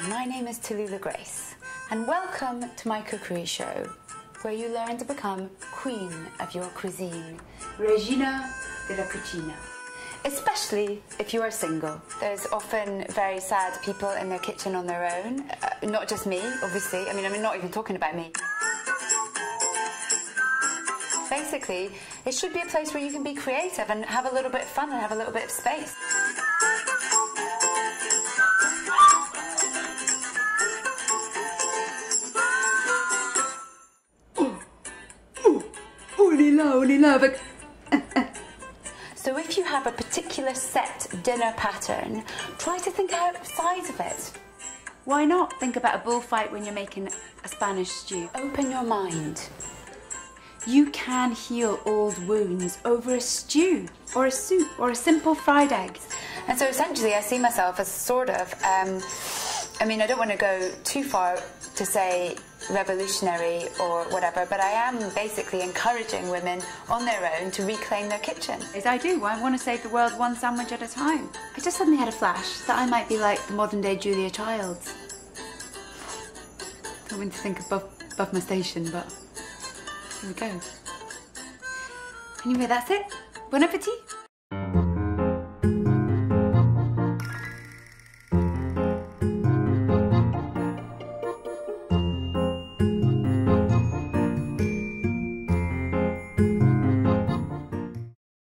Tallulah Grace, and welcome to my cookery show, where you learn to become queen of your cuisine, Regina della Cucina. Especially if you are single. There's often very sad people in their kitchen on their own. Uh, not just me, obviously. I mean, I'm not even talking about me. Basically, it should be a place where you can be creative and have a little bit of fun and have a little bit of space. So if you have a particular set dinner pattern, try to think outside of it. Why not think about a bullfight when you're making a Spanish stew? Open your mind. You can heal old wounds over a stew or a soup or a simple fried egg. And so essentially, I see myself as sort of, um, I mean, I don't want to go too far to say revolutionary or whatever, but I am basically encouraging women on their own to reclaim their kitchen. As I do, I want to save the world one sandwich at a time. I just suddenly had a flash that I might be like the modern day Julia Childs. Don't mean to think above, above my station, but here we go. Anyway, that's it. Bon appetit!